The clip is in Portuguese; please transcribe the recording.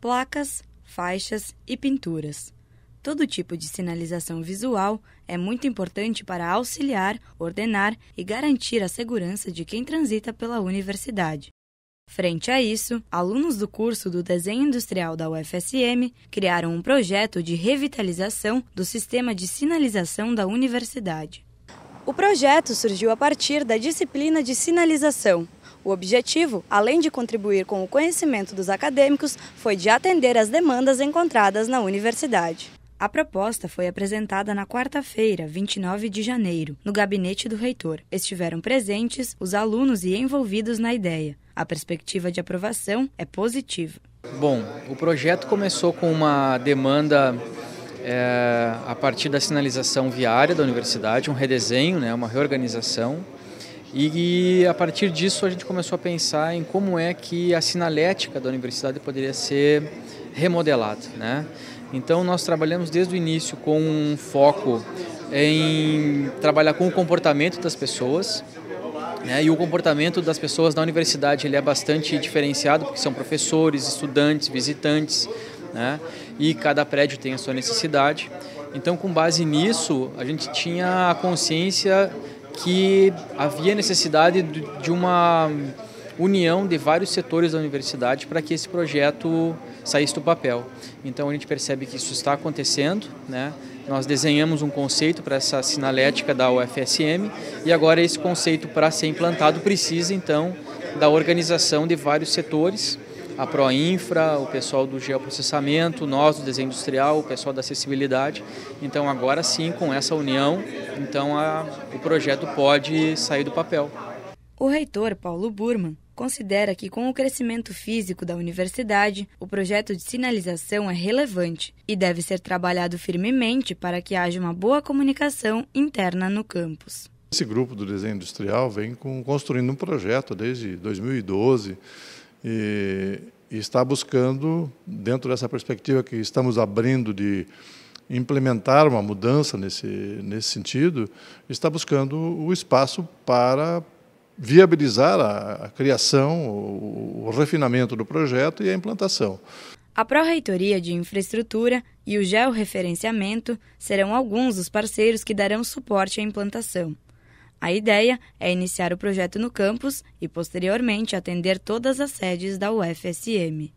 placas, faixas e pinturas. Todo tipo de sinalização visual é muito importante para auxiliar, ordenar e garantir a segurança de quem transita pela universidade. Frente a isso, alunos do curso do Desenho Industrial da UFSM criaram um projeto de revitalização do sistema de sinalização da universidade. O projeto surgiu a partir da disciplina de sinalização. O objetivo, além de contribuir com o conhecimento dos acadêmicos, foi de atender às demandas encontradas na universidade. A proposta foi apresentada na quarta-feira, 29 de janeiro, no gabinete do reitor. Estiveram presentes os alunos e envolvidos na ideia. A perspectiva de aprovação é positiva. Bom, o projeto começou com uma demanda é, a partir da sinalização viária da universidade, um redesenho, né, uma reorganização. E, e a partir disso a gente começou a pensar em como é que a sinalética da universidade poderia ser remodelada. Né? Então nós trabalhamos desde o início com um foco em trabalhar com o comportamento das pessoas, né? E o comportamento das pessoas na universidade ele é bastante diferenciado, porque são professores, estudantes, visitantes, né? e cada prédio tem a sua necessidade. Então, com base nisso, a gente tinha a consciência que havia necessidade de uma união de vários setores da universidade para que esse projeto saísse do papel. Então a gente percebe que isso está acontecendo, né? Nós desenhamos um conceito para essa sinalética da UFSM e agora esse conceito para ser implantado precisa então da organização de vários setores a Proinfra, o pessoal do geoprocessamento, nós do desenho industrial, o pessoal da acessibilidade. Então agora sim, com essa união, então a, o projeto pode sair do papel. O reitor Paulo Burman considera que com o crescimento físico da universidade, o projeto de sinalização é relevante e deve ser trabalhado firmemente para que haja uma boa comunicação interna no campus. Esse grupo do desenho industrial vem com, construindo um projeto desde 2012 e, e está buscando, dentro dessa perspectiva que estamos abrindo de implementar uma mudança nesse, nesse sentido, está buscando o espaço para viabilizar a, a criação, o, o refinamento do projeto e a implantação. A Pró-Reitoria de Infraestrutura e o Georreferenciamento serão alguns dos parceiros que darão suporte à implantação. A ideia é iniciar o projeto no campus e, posteriormente, atender todas as sedes da UFSM.